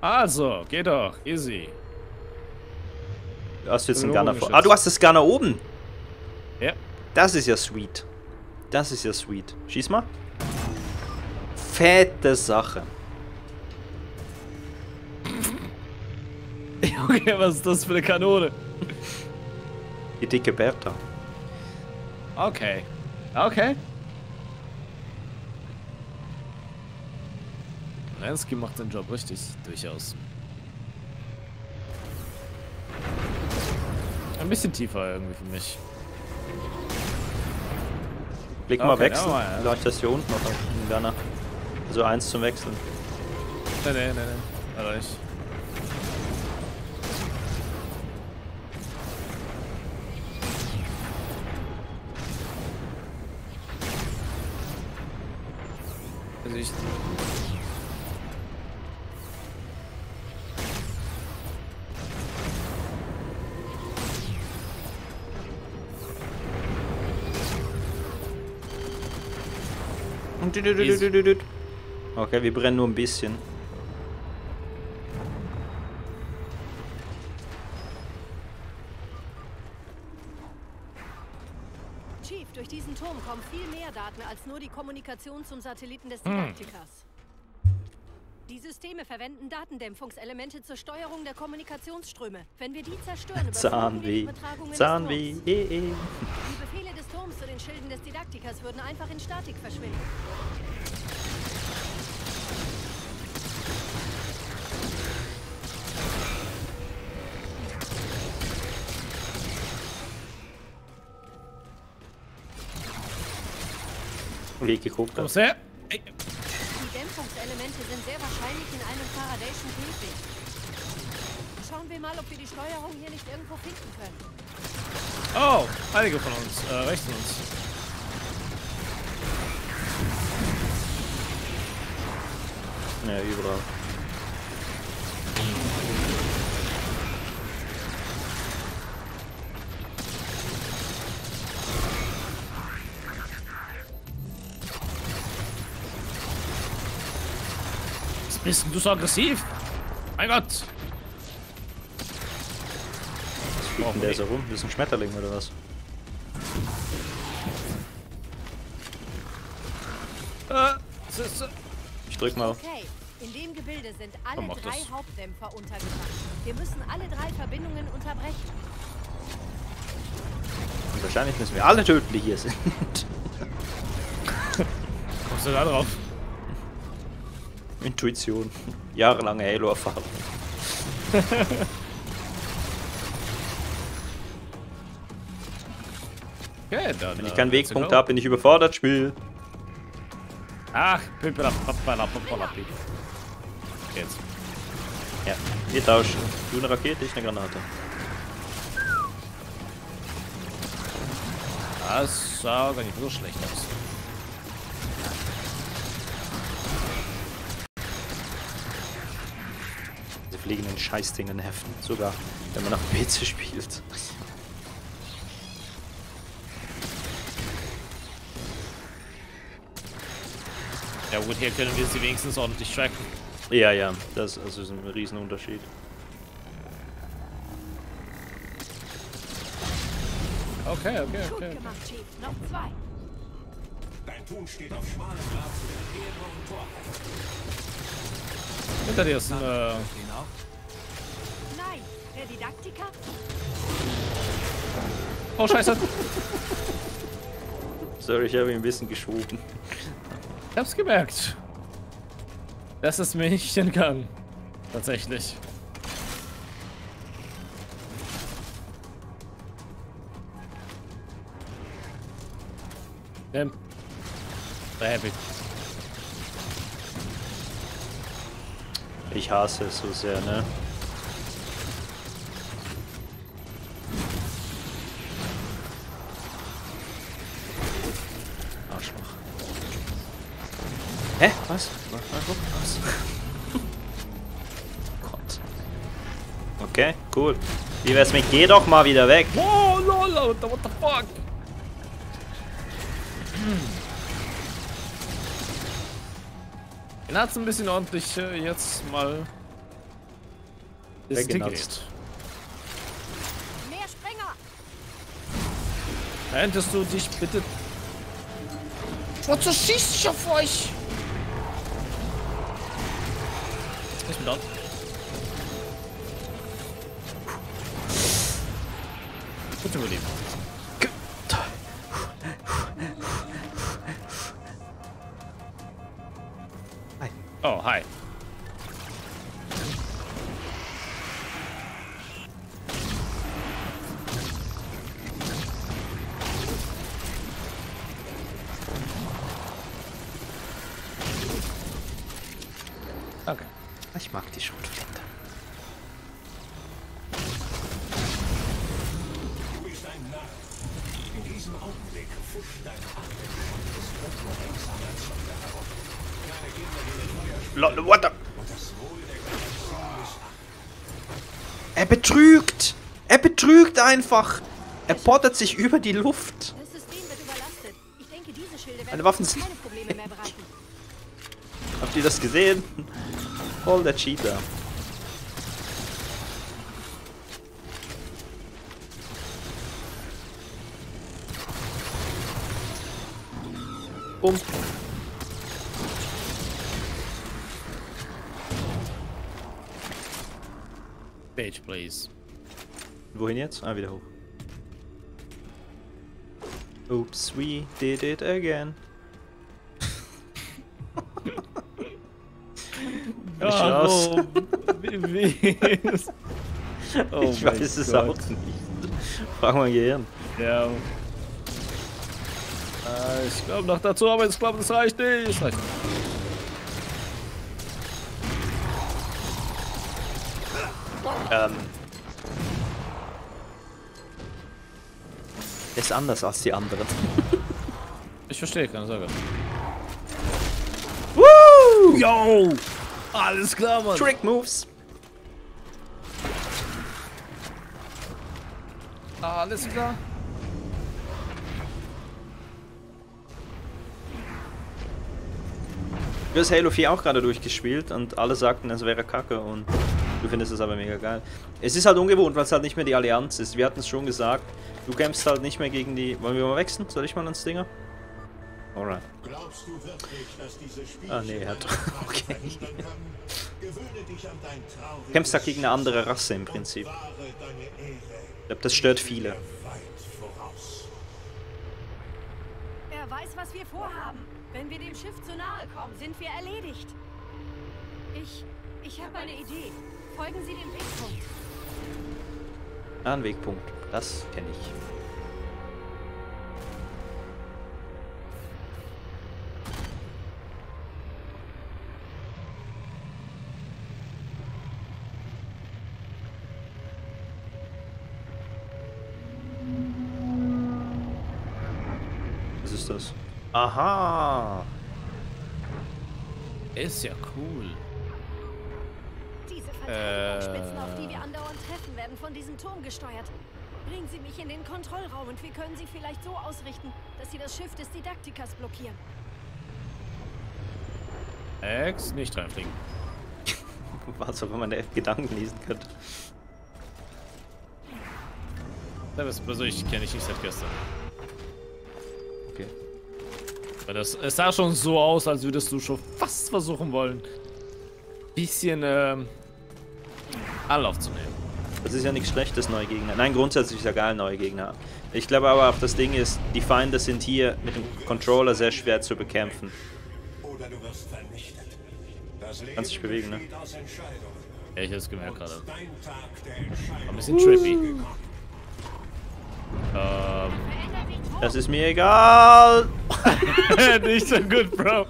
Also, geht doch. Easy. Du hast jetzt einen Gunner vor. Ah, du hast das Gunner oben. Ja. Das ist ja sweet. Das ist ja sweet. Schieß mal. Fette Sache. Okay, was ist das für eine Kanone? Die dicke Bertha. Okay. Okay. Lansky macht den Job richtig, durchaus. Ein bisschen tiefer irgendwie für mich. Blick Okay, mal wechseln. ja, ja. Vielleicht das hier unten noch ein Gunner. Also eins zum Wechseln. Nee, nee, nee, nee. Alter, ich. Okay, wir brennen nur ein bisschen. Chief, durch diesen Turm kommen viel mehr Daten als nur die Kommunikation zum Satelliten des Didaktikers. Die Systeme verwenden Datendämpfungselemente zur Steuerung der Kommunikationsströme. Wenn wir die zerstören, Zahnweh. Zahnweh. Befehle des Turms zu den Schilden des Didaktikers würden einfach in Statik verschwinden. Wie geguckt hast. her? Die Dämpfungselemente sind sehr wahrscheinlich in einem Faradayschen Käfig. Schauen wir mal, ob wir die Steuerung hier nicht irgendwo finden können. Oh, einige von uns, äh, rechts von uns. Ja, überall. Was bist denn du so aggressiv? Mein Gott! Fliegt denn der so rum? Das ist ein Schmetterling oder was? Äh, Ich drück mal. Okay, in dem Gebilde sind alle drei das. Hauptdämpfer untergebracht. Wir müssen alle drei Verbindungen unterbrechen. Und wahrscheinlich müssen wir alle töten, die hier sind. kommst du da drauf? Intuition. Jahrelange Halo-Erfahrung. Okay, dann. Wenn ich äh, keinen let's Wegpunkt habe, bin ich überfordert, Spiel. Ach, pippala, pappala, pappala, pipp. Jetzt. Ja, wir tauschen. Du eine Rakete, ich eine Granate. Das sah gar nicht so schlecht aus. Diese fliegenden Scheißdingen heften. Sogar, wenn man auf PC spielt. Ja gut, hier können wir sie wenigstens ordentlich tracken. Ja, ja, das also ist ein Riesenunterschied. Okay, okay, Gut okay. gemacht, Chief. Noch zwei. Dein Tun steht auf schmalem Glas und Torheit. Hinter dir ist ein, äh, Nein, der Didaktiker? Oh, scheiße. Sorry, ich habe ihn ein bisschen geschoben. Ich hab's gemerkt. Das ist mir nicht entgangen. Tatsächlich. Ähm. Rabbit. Ich hasse es so sehr, ne? Cool. Wie wär's mit geh doch mal wieder weg? Oh, lol, what the, what the fuck? Den hat's ein bisschen ordentlich äh, jetzt mal Ist Weggenutzt. Mehr Sprenger! Könntest du dich bitte... Wozu schießt ich auf euch? Ich bin dort. Gut überleben. Hi. Oh, hi. Okay. Ich mag die Schrotflinte. Du bist ein Narr. In diesem Augenblick fuscht dein abgeschottetes Konkurrenzarbeitsfeuer herum. Kleine Kinder, die mit Feuer Lol, what the? und das Wohl der Galaxie missachten. Er betrügt! Er betrügt einfach! Er pottert sich über die Luft. Meine Waffen sind-. Habt ihr das gesehen? Voll der Cheater. Bumm. Page, please. Wohin jetzt? Ah, wieder hoch. Oops, we did it again. raus. Oh, wie, wie oh ich weiß es Gott. auch nicht. Frag mal Gehirn. Ja. Äh, ich glaube noch dazu, aber ich glaube, das reicht nicht. Das reicht nicht. Ist anders als die anderen. Ich verstehe, keine Sorge. Woo! Yo! Alles klar, Mann. Trick Moves. Alles klar. Du hast Halo 4 auch gerade durchgespielt und alle sagten, es wäre kacke und du findest es aber mega geil. Es ist halt ungewohnt, weil es halt nicht mehr die Allianz ist. Wir hatten es schon gesagt. Du kämpfst halt nicht mehr gegen die. Wollen wir mal wechseln? Soll ich mal ans Dinger? Alright. Glaubst du wirklich, dass diese Spielchen Ah, nee, er hat- okay. Kämpfst halt gegen eine andere Rasse im Prinzip. wahre deine Ehre. Ich glaube, das stört viele. Er weiß, was wir vorhaben. Wenn wir dem Schiff zu nahe kommen, sind wir erledigt. Ich. Ich habe eine Idee. Folgen Sie dem Wegpunkt. Ah, ein Wegpunkt. Das kenne ich. Was ist das? Aha! Ist ja cool. Äh. Auf die wir andauernd treffen, werden von diesem Turm gesteuert. Bringen Sie mich in den Kontrollraum und wir können sie vielleicht so ausrichten, dass sie das Schiff des Didaktikers blockieren. Ex, nicht reinfliegen. Was, ob man der Gedanken lesen könnte. Das persönlich kenne ich nicht seit gestern. Okay. Weil das, es sah schon so aus, als würdest du schon fast versuchen wollen, bisschen ähm, Anlauf zu nehmen. Das ist ja nichts Schlechtes, neue Gegner. Nein, grundsätzlich ist ja geil, neue Gegner. Ich glaube aber auch, das Ding ist, die Feinde sind hier mit dem Controller sehr schwer zu bekämpfen. Oder du wirst vernichtet. Das Leben Kannst dich bewegen, ne? Ja, ich hab's es gemerkt gerade. Ein bisschen trippy. ähm, Das ist mir egal. nicht so gut, Bro.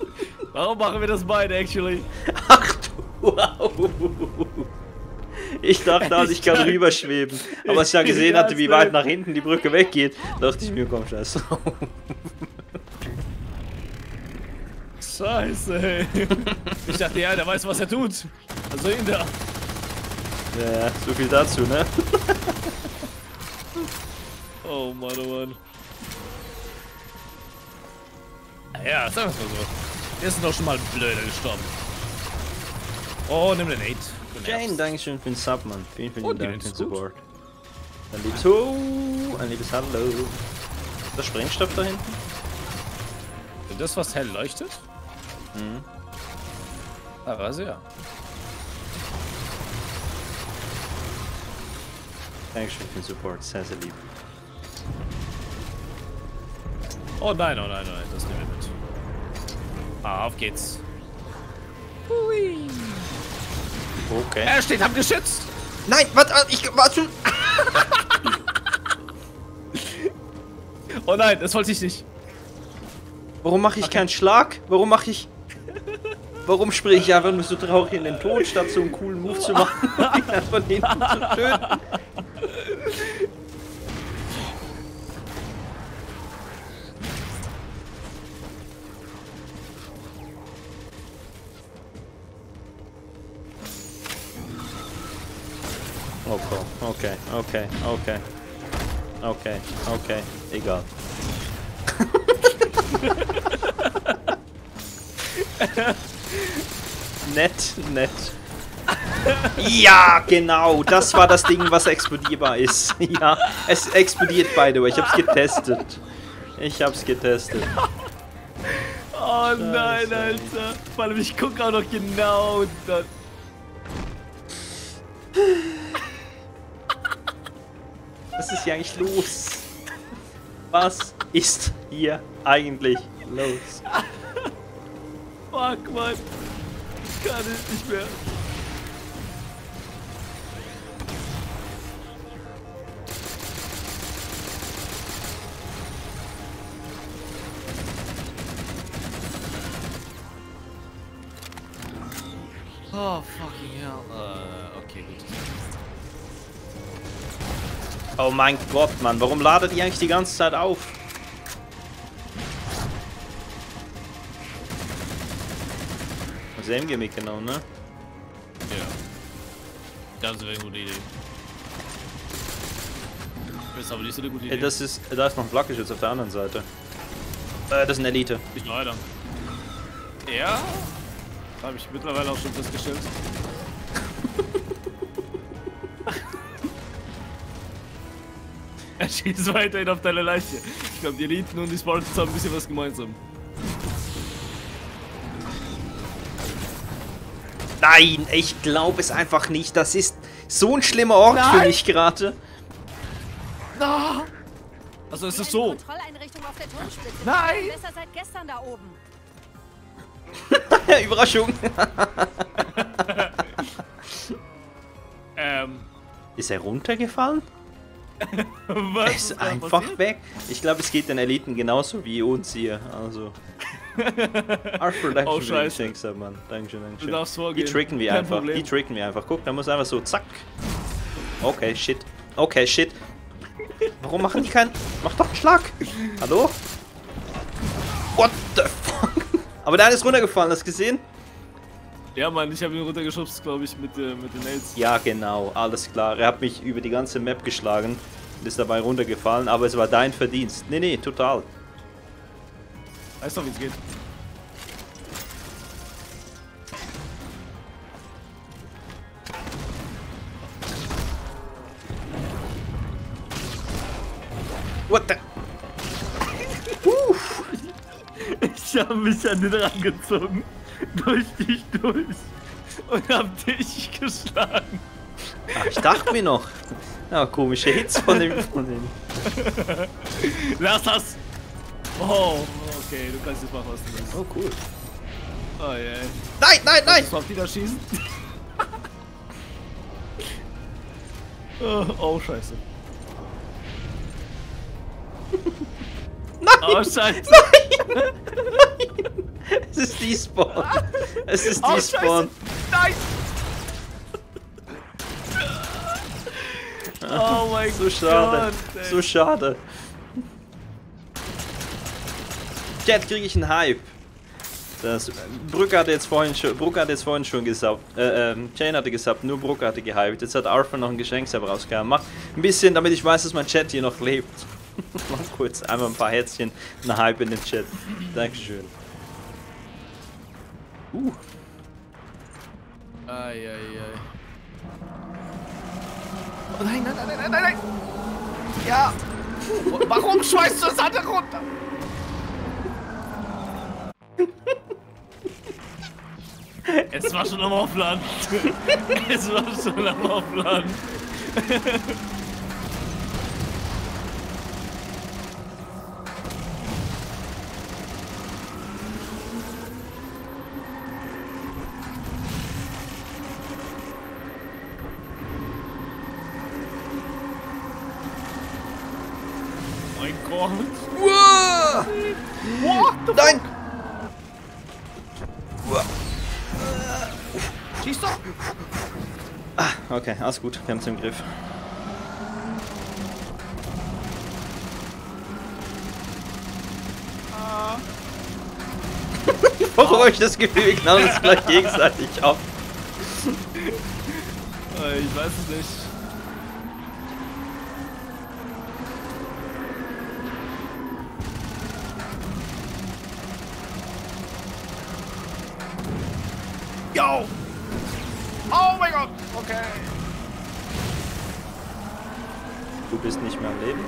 Warum machen wir das beide, actually? Ach du, wow. Ich dachte, also ich kann rüberschweben. Aber als ich ja gesehen hatte, wie weit nach hinten die Brücke weggeht, dachte ich mir, komm, scheiß drauf. Scheiße, ey. Ich dachte, ja, der weiß, was er tut. Also ihn da. Ja, so viel dazu, ne? Oh Mann, oh Mann. Ja, sagen wir es mal so. Wir sind doch schon mal blöder gestorben. Oh, nimm den 8. Jane, Dankeschön für den Sub, Mann. Vielen, vielen Oh, Dank für den. Support. Ein liebes Ho, ein liebes Hallo. Ist der Sprengstoff da hinten? Das, was hell leuchtet? Mhm. Ah, weiß ja. Dankeschön für den Support, sehr, sehr lieb. Oh nein, oh nein, oh nein, das nehmen wir mit. Ah, auf geht's. Okay. Er steht am Geschütz! Nein, warte, ich warte. Oh nein, das wollte ich nicht. Warum mache ich keinen Schlag? Warum mache ich... Warum springe ich einfach nur so traurig in den Tod, statt so einen coolen Move zu machen, ihn von hinten zu töten? Okay, okay, okay, okay. Okay, egal. nett, nett. Ja, genau. Das war das Ding, was explodierbar ist. Ja, es explodiert by the way. Ich hab's getestet. Ich hab's getestet. Oh nein, Alter. Vor allem, ich gucke auch noch genau da. Was ist hier eigentlich los? Was ist hier eigentlich los? Fuck, Mann. Ich kann es nicht mehr. Oh, fucking hell. Äh, Oh mein Gott, Mann. Warum ladet ihr eigentlich die ganze Zeit auf? Selben Gimmick genau, ne? Ja. Das wäre eine gute Idee. Das ist aber nicht so eine gute Idee. Ey, das ist, da ist noch ein Flakgeschütz auf der anderen Seite. Äh, das ist eine Elite. Nicht weiter. Ja? Habe ich mittlerweile auch schon festgestellt. er schießt weiterhin auf deine Leiche. Ich glaube, die Eliten und die Spartans haben ein bisschen was gemeinsam. Nein, ich glaube es einfach nicht. Das ist so ein schlimmer Ort für Nein. mich gerade. Also es ist so. Nein. Besser seit gestern da oben. Überraschung. Ähm, Ist er runtergefallen? Was ist da einfach passiert? weg. Ich glaube, es geht den Eliten genauso wie uns hier. Also. Arthur, danke Oh, scheiße. Geschenk, Mann. Dankeschön, Dankeschön. Du darfst Die vorgehen. tricken wir Kein einfach. Problem. Die tricken wir einfach. Guck, da muss einfach so zack. Okay, shit. Okay, shit. Warum machen die keinen. Mach doch einen Schlag. Hallo? What the fuck? Aber der eine ist runtergefallen, hast du gesehen? Ja, Mann, ich habe ihn runtergeschubst, glaube ich, mit, äh, mit den Nails. Ja, genau, alles klar. Er hat mich über die ganze Map geschlagen und ist dabei runtergefallen, aber es war dein Verdienst. Nee, nee, total. Weißt du, wie es geht? What the? Ich habe mich an den rangezogen, durch dich durch und hab dich geschlagen. Ah, ich dachte mir noch. Ja, komische Hits von dem. Von dem. Lass das! Oh, okay, du kannst jetzt machen, was du willst. Oh, cool. Oh je. Nein, nein, nein! Kannst du auf die da schießen? oh, oh, scheiße. Nein! Oh, scheiße. Es ist Despawn. Es ist Oh, Despawn. Nein! Oh mein So schade. Gott, ey. so schade. Chat, kriege ich einen Hype. Das, Brück hatte jetzt vorhin schon, Bruck hatte jetzt vorhin schon gesaugt, äh, ähm, Jane hatte gesaugt, nur Bruck hatte gehypt. Jetzt hat Arthur noch ein Geschenksab rausgehauen. Mach ein bisschen, damit ich weiß, dass mein Chat hier noch lebt. Mach kurz einmal ein paar Herzchen, ein Hype in den Chat. Dankeschön. Uh. Eieiei. Oh nein, nein, nein, nein, nein, nein! Ja! Warum schmeißt du das andere runter? Es war schon am Aufladen. Es war schon am Aufladen. Okay, alles gut, wir haben es im Griff. Warum habe ich das Gefühl, wir knallen uns gleich gegenseitig ab? Äh, Ich weiß es nicht. Yo! Oh mein Gott! Okay. Du bist nicht mehr am Leben.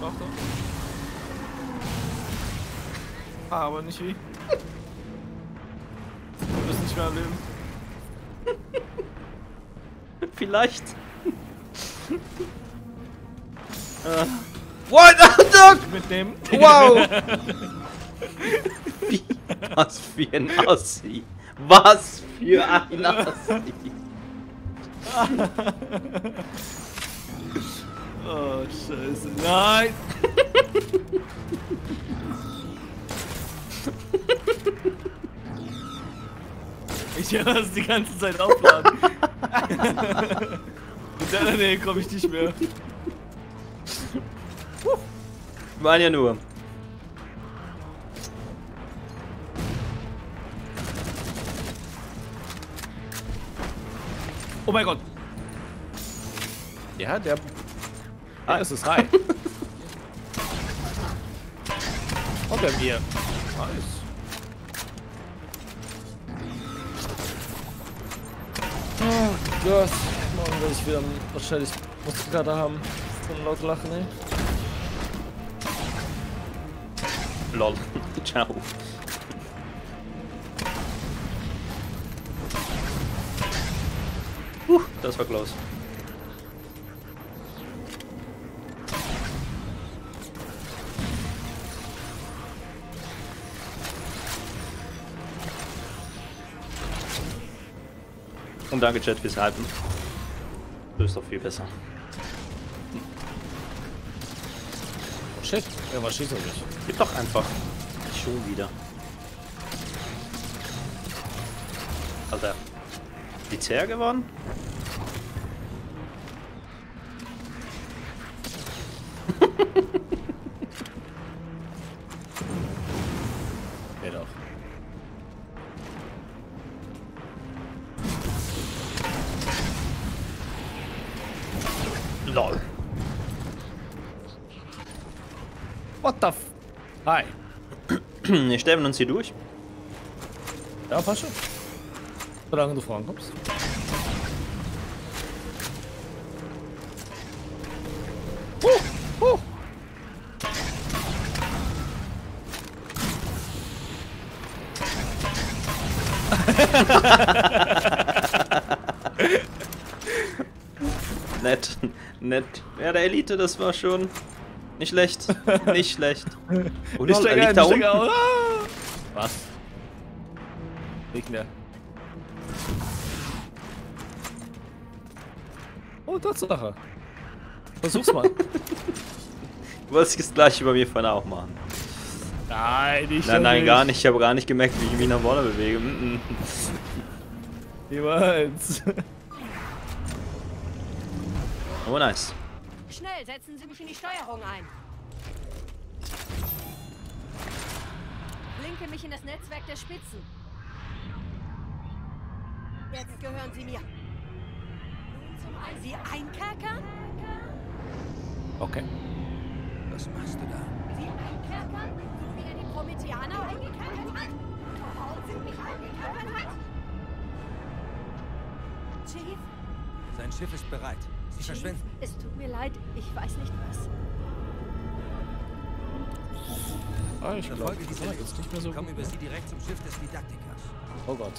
Doch, doch. Ah, aber nicht wie. Du bist nicht mehr am Leben. Vielleicht. äh. What? Doc! Mitnehmen. Wow! Wie, was für ein Assi. Was für ein Assi. Oh, scheiße. Nein! Ich höre das die ganze Zeit aufladen. Mit deiner Nähe komme ich nicht mehr. Waren ja nur. Oh mein Gott. Ja, der. Ah, es ist. Und der mir. Nice. Oh Gott. Morgen werde ich wieder wahrscheinlich Muskelkater haben. Von laut Lachen, ey. Lol. Ciao. Puh, das war close. Und danke Chat fürs Halten. Du bist doch viel besser. Shit. Ja, was schießt er nicht? Gib doch einfach. Schon wieder. Alter. Militär gewonnen? Wir sterben uns hier durch. Ja, passt schon. Solange du vorankommst. Huh, huh. Nett, nett. Ja, der Elite, das war schon nicht schlecht. Nicht schlecht. Oh, lol, er steig ein, liegt da unten. Was? Nicht mehr. Oh, Tatsache. Versuch's mal. Du wolltest das gleiche bei mir vorhin auch machen. nein, nicht Nein, nein, gar nicht. Ich habe gar nicht gemerkt, wie ich mich nach vorne bewege. Mm, mm. Niemals. Oh, nice. Schnell, setzen Sie mich in die Steuerung ein. Blinke mich in das Netzwerk der Spitzen. Jetzt gehören Sie mir. Sie einkerkern? Okay. Was machst du da? Sie einkerkern? So wie er die Prometheaner eingekerkert hat? Warum sind mich eingekerkert hat? Chief? Sein Schiff ist bereit. Sie Chief, verschwinden. es tut mir leid, ich weiß nicht was. Ah, ich glaube, Folge dieser das ist nicht mehr so Komm gut. über sie direkt zum Schiff des Didaktikers. Oh Gott.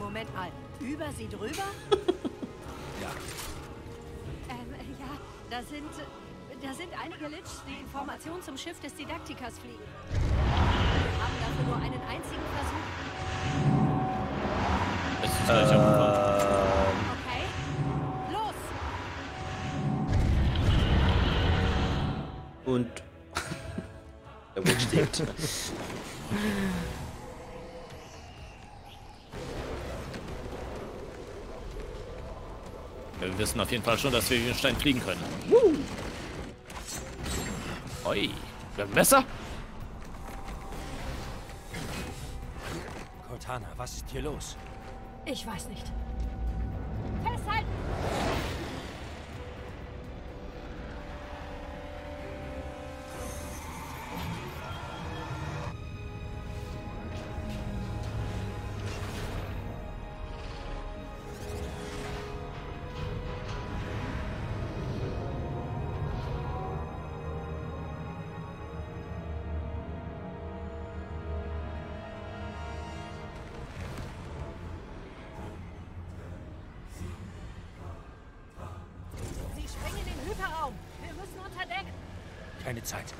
Moment mal, über sie drüber? Ja. Ähm, ja, da sind, da sind einige Lichs, die Informationen zum Schiff des Didaktikers fliegen. Wir haben dafür nur einen einzigen Versuch. Es ist gleich. Ähm, Okay? Los! und. Witch stirbt. Wir wissen auf jeden Fall schon, dass wir wie ein Stein fliegen können. Oi. Wir haben Messer? Cortana, was ist hier los? Ich weiß nicht. Festhalten! Keine Zeit.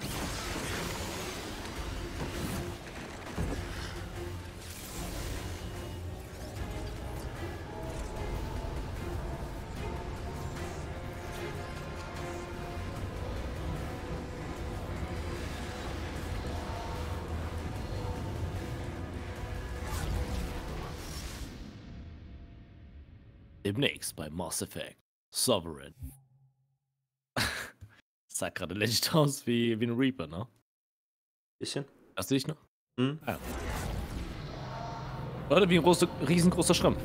Demnächst bei Mass Effect. Sovereign. Sah gerade legit aus wie, wie ein Reaper, ne? Bisschen. Das sehe ich noch. Hm? Ah. Oder wie ein große, riesengroßer Schrimp.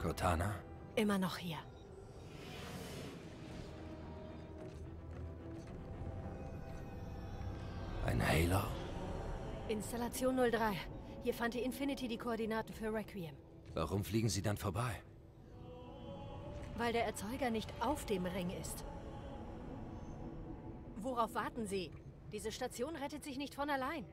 Cortana? Immer noch hier. Ein Halo? Installation 03. Hier fand die Infinity die Koordinaten für Requiem. Warum fliegen sie dann vorbei? Weil der Erzeuger nicht auf dem Ring ist. Worauf warten Sie? Diese Station rettet sich nicht von allein.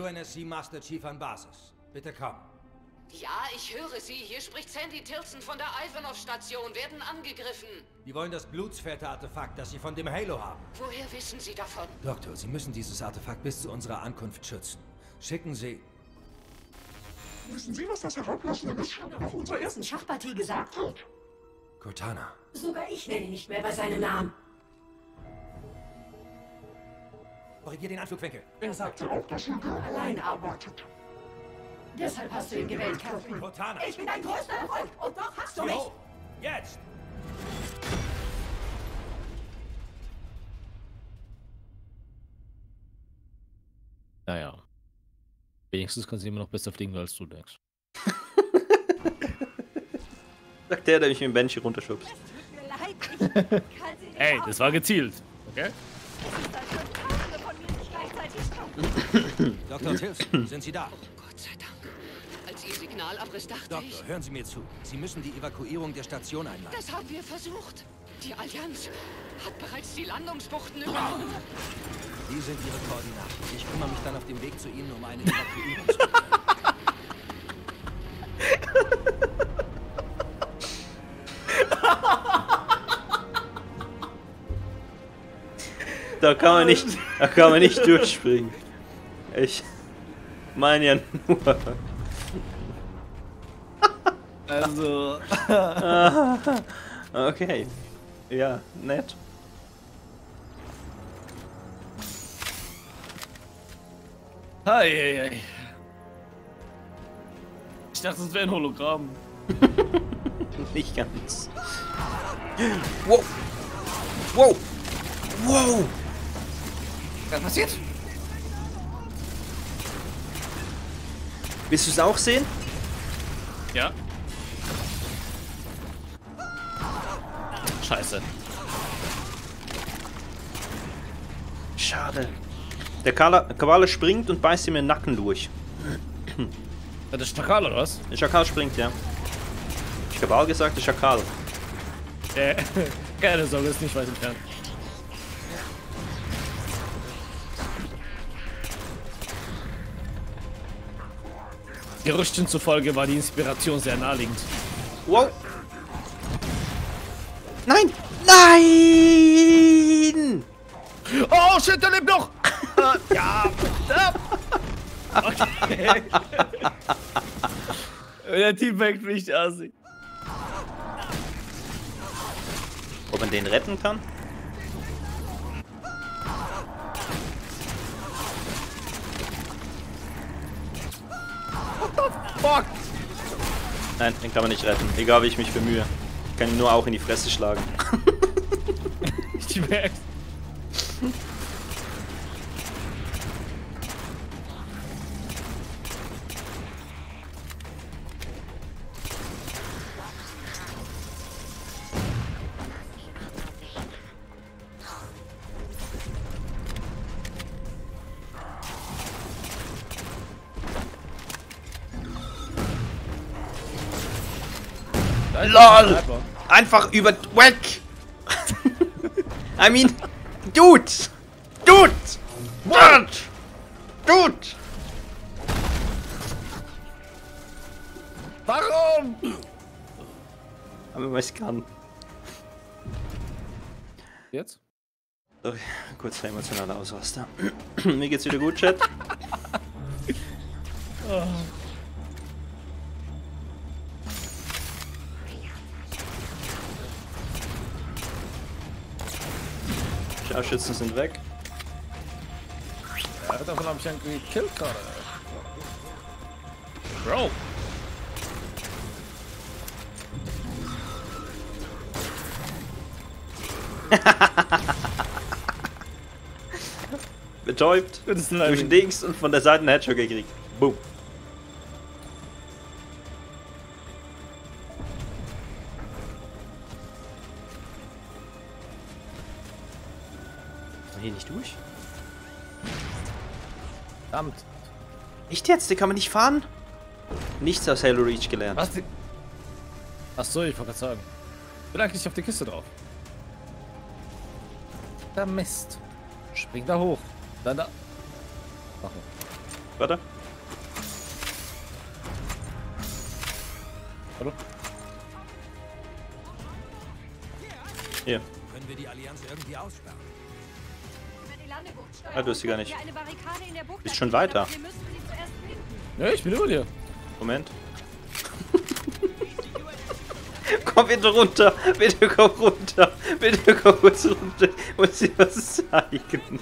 UNSC Master Chief an Basis. Bitte komm. Ja, ich höre Sie. Hier spricht Sandy Tilson von der Ivanov-Station. Werden angegriffen. Die wollen das Blutsfährte-Artefakt, das sie von dem Halo haben. Woher wissen Sie davon? Doktor, Sie müssen dieses Artefakt bis zu unserer Ankunft schützen. Schicken Sie... Wissen Sie, was das Herablassen des nach unserer ersten Schachpartie gesagt hat? Cortana. Sogar ich nenne ihn nicht mehr bei seinem Namen. Korrigier den Anflugwinkel. Er sagte auch, dass Hugo allein arbeitet. Deshalb hast du ihn gewählt, Calvin. Cortana. Ich bin dein größter Erfolg und doch hast du mich. hoch. Jetzt! Naja. Wenigstens kann sie immer noch besser fliegen, als du denkst. Sagt der, der mich mit dem Banshee runterschubst. Tut mir leid, ich kann Sie nicht Ey, das war gezielt. Okay? Dr. Tilson, sind Sie da? Gott sei Dank. Als Ihr Signal abriss, dachte Doktor, ich, hören Sie mir zu. Sie müssen die Evakuierung der Station einleiten. das haben wir versucht. Die Allianz hat bereits die Landungsbuchten übernommen. Hier sind Ihre Koordinaten. Ich kümmere mich dann auf dem Weg zu Ihnen um eine Evakuierung. Da kann man nicht, da kann man nicht durchspringen. Ich. Mein ja nur. Also. Okay. Ja, nett. Hi. Ich dachte, es wäre ein Hologramm. Nicht ganz. Wow. Wow. Wow. Was passiert? Willst du es auch sehen? Ja. Scheiße. Schade. Der Kavale springt und beißt ihm den Nacken durch. Das ist Schakal oder was? Der Schakal springt, ja. Ich habe auch gesagt, der Schakal. Äh, keine Sorge, ist nicht weit entfernt. Gerüchten zufolge war die Inspiration sehr naheliegend. Wow. Nein! Nein! Oh shit, der lebt noch! Äh, ja. Okay. der Teammate riecht assig. Ob man den retten kann? Fuck! Nein, den kann man nicht retten. Egal wie ich mich bemühe. Ich kann ihn nur auch in die Fresse schlagen. Ich merk's. LOL! Einfach über... Weg! I mean... Dude! Dude! Dude! Dude! Warum? Aber was kann. Jetzt? Sorry, kurzer emotionaler Ausraster. Mir geht's wieder gut, Chat. Scharfschützen sind weg. Ja, davon habe ich einen gekillt gerade. Bro. Betäubt. Durch den Dings und von der Seite einen Headshot gekriegt. Boom. Durch? Verdammt. Echt jetzt? Den kann man nicht fahren? Nichts aus Halo Reach gelernt. Was? die- Ach so, ich wollte gerade sagen. Ich bin eigentlich auf die Kiste drauf. Da Mist. Spring da hoch. Dann da. Warte. Hallo? Hier. Können wir die Allianz irgendwie aussperren? Ah, du hast sie gar nicht. Bist schon weiter. aber Wir müssen sie zuerst finden. Ja, ich bin über dir. Moment. komm bitte runter. Bitte komm runter. Bitte komm kurz runter. Ich muss dir was zeigen.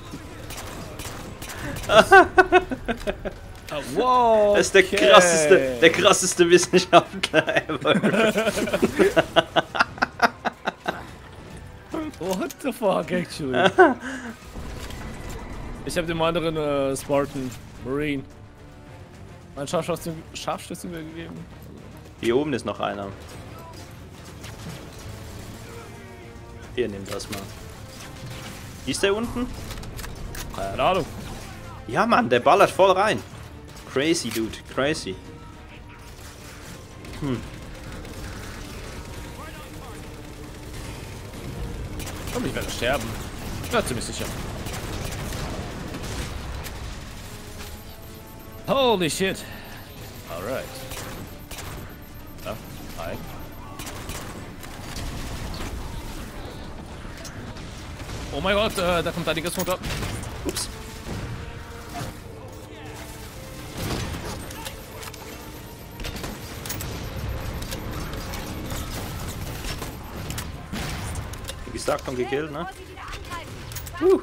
Ah, wow. Das ist der krasseste, der krasseste Wissenschaftler ever. What the fuck, actually? ich habe dem anderen äh, Spartan Marine mein Scharfschützen Scharfschützen gegeben. Hier oben ist noch einer. Hier, nimm das mal. Ist der unten? Keine Ahnung. Ja, Mann, der ballert voll rein. Crazy, Dude. Crazy. Komm, ich werde sterben. Ja, ziemlich sicher. Holy shit. Alright. Ah, oh, hi. Oh mein Gott, äh, da kommt einiges runter. Ups. Wie gesagt, schon gekillt, ne? Uh.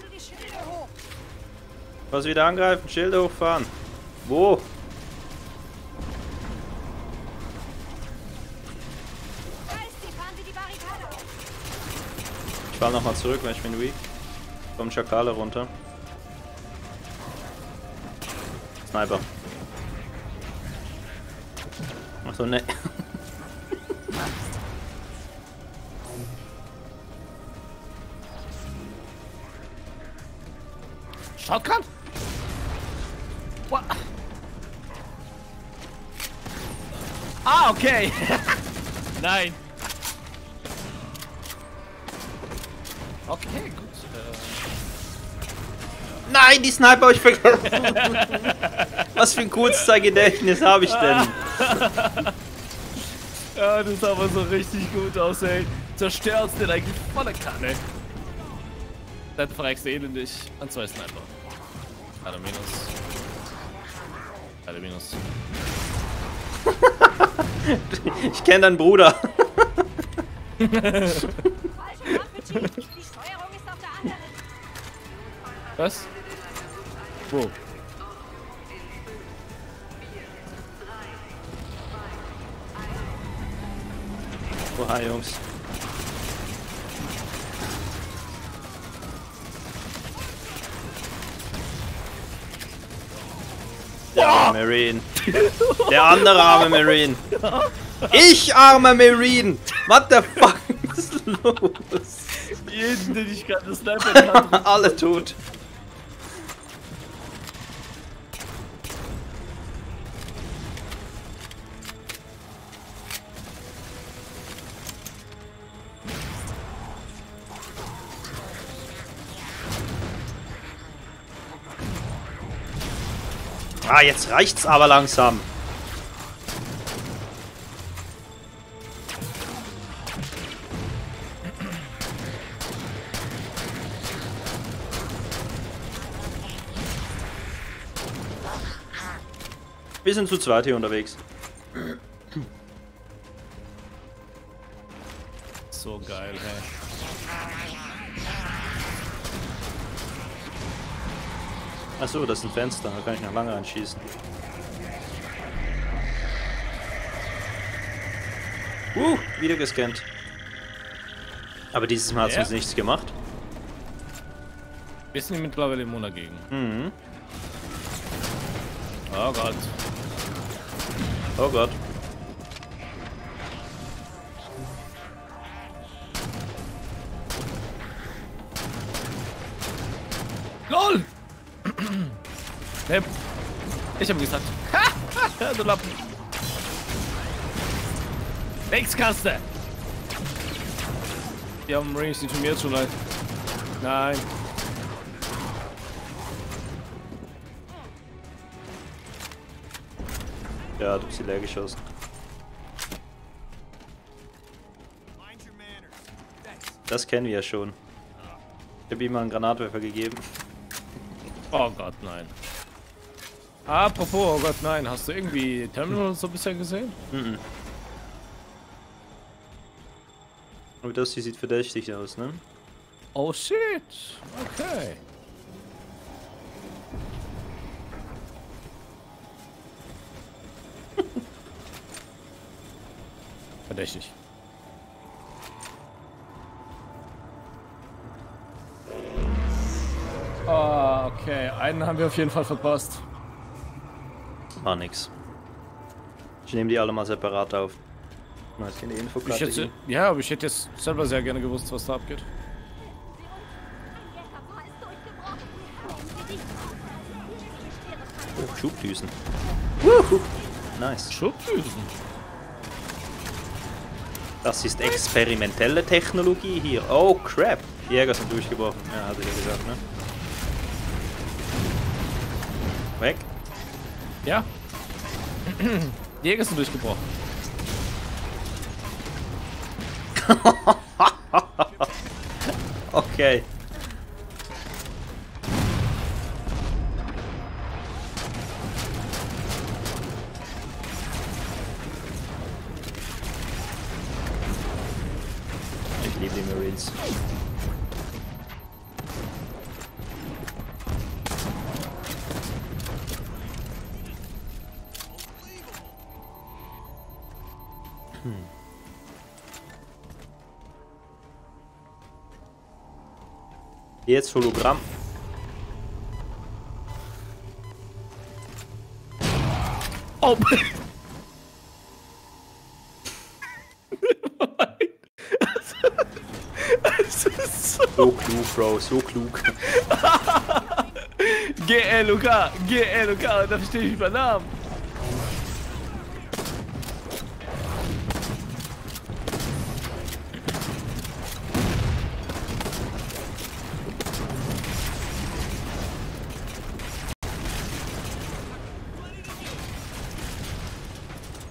Was wieder angreifen, Schilder hochfahren. Wo? Ich fall nochmal zurück, weil ich bin weak. Kommen Schakale runter. Sniper. Achso, ne. Shotgun? Ah, okay. Nein. Okay, gut. Äh, Nein, die Sniper ich vergessen. Was für ein Kurzzeitgedächtnis habe ich denn? ja, das sah aber so richtig gut aus, ey. Zerstörst den eigentlich volle Kanne. Dann fragst du elendig an zwei Sniper. Alle minus. Alle minus. Ich kenne deinen Bruder. Falsche Waffe, Chief. Die Steuerung ist auf der anderen. Was? Wo? Oha, Jungs. Der arme Marine. Der andere arme Marine. Ich armer Marine. What the fuck ist los? Jeden, den ich gerade snipen kann. Alle tot. Ah, jetzt reicht's aber langsam. Wir sind zu zweit hier unterwegs. Achso, das ist ein Fenster, da kann ich noch lange reinschießen. Uh, wieder gescannt. Aber dieses Mal hat es uns nichts gemacht. Wir sind mittlerweile immun dagegen. Mhm. Oh Gott. Oh Gott. Nee, ich hab gesagt. Ha! du Lappen. Wegskaste! Die haben Marines, die tun mir jetzt schon leid. Nein. Ja, du bist leer geschossen. Das kennen wir ja schon. Ich habe ihm mal einen Granatwerfer gegeben. Oh Gott, nein. Apropos, oh Gott, nein. Hast du irgendwie Terminal so bisher gesehen? Mhm. Aber das hier sieht verdächtig aus, ne? Oh shit. Okay. Verdächtig. Ah, okay. Einen haben wir auf jeden Fall verpasst. War nix. Ich nehme die alle mal separat auf. Mal ist hier eine Ich Infokarte. hätte, ja, aber ich hätte jetzt selber sehr gerne gewusst, was da abgeht. Oh, Schubdüsen. Wuhu. Nice. Schubdüsen. Das ist experimentelle Technologie hier. Oh crap. Die Jäger sind durchgebrochen. Ja, hatte ich ja gesagt, ne? Weg. Ja. Jäger sind durchgebrochen. Okay. Jetzt Hologramm. Oh! So. So klug, Bro, so klug. GLOK, GLOK, da verstehe ich über Namen.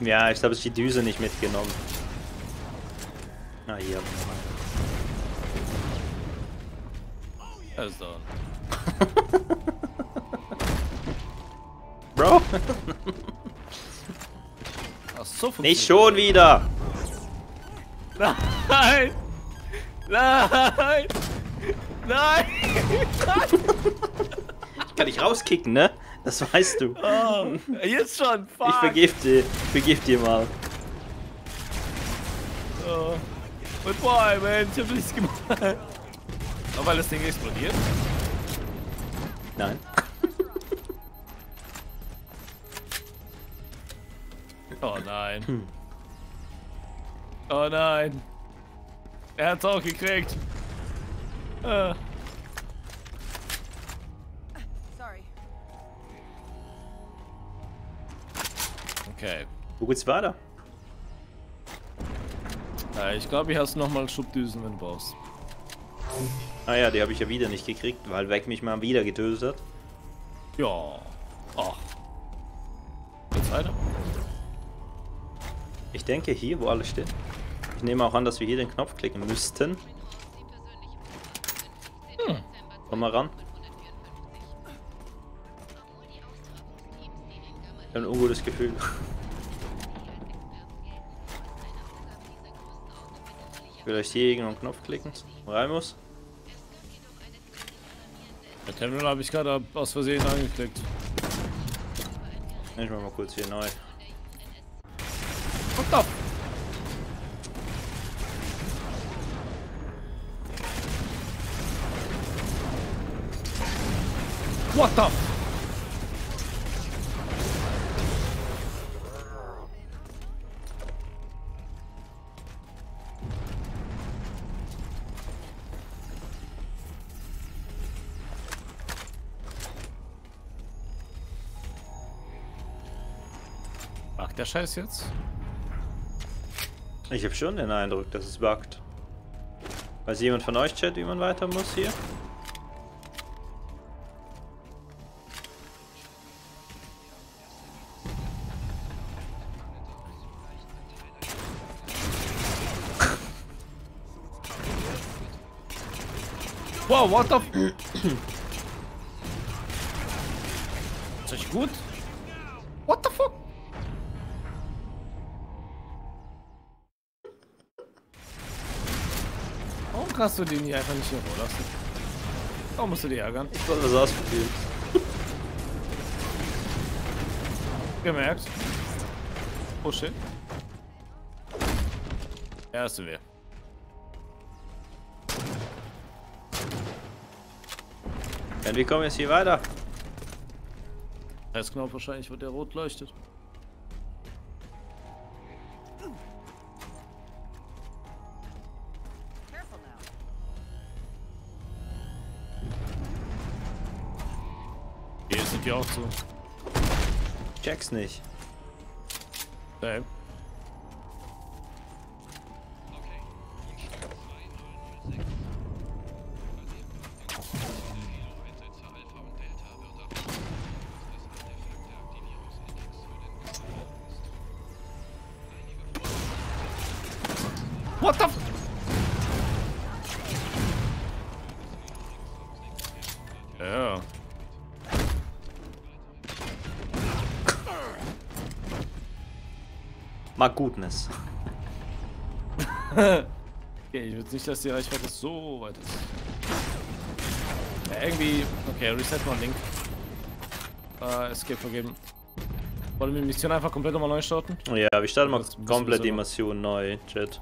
Ja, ich habe die Düse nicht mitgenommen. Ah, hier. Also. Bro, Ach so, nicht schon wieder. Nein! Nein! Nein! Ich kann dich rauskicken, ne? Das weißt du. Oh, jetzt schon, fuck! Ich vergib dir. Ich vergib dir mal. Oh. Und boy, man, ich hab nichts gemacht. Aber weil das Ding explodiert? Nein. Oh nein. Oh nein. Er hat's auch gekriegt. Äh. Okay. Wo geht's weiter? Äh, ich glaube, hier hast du nochmal Schubdüsen, wenn du brauchst. Ah ja, die habe ich ja wieder nicht gekriegt, weil Weg mich mal wieder getötet hat. Ja. Ach. Geht's weiter? Ich denke hier, wo alles steht. Ich nehme auch an, dass wir hier den Knopf klicken müssten. Komm mal ran. Ich habe ein ungutes Gefühl. Vielleicht hier irgendwo einen Knopf klicken, rein muss. Der Terminal habe ich gerade aus Versehen angeklickt. Ich mach mal kurz hier neu. What the? What the? Mag der Scheiß jetzt? Ich habe schon den Eindruck, dass es buggt. Weiß jemand von euch, Chat, wie man weiter muss hier? Wow, what the... Ist euch gut? Kannst du den hier einfach nicht in Ruhe lassen? Warum musst du die ärgern? Ich wollte das ausprobieren. Gemerkt. Oh shit. Erste wir. Und wie kommen wir jetzt hier weiter? Knopf wahrscheinlich, wo der rot leuchtet. So. Check's nicht. Okay. My goodness. Okay, ich würde nicht, dass die Reichweite so weit ist. Ja, irgendwie. Okay, Reset mal Link. Äh, Escape vergeben. Wollen wir die Mission einfach komplett nochmal neu starten? Ja, wir starten mal komplett die. Mission neu, Chat.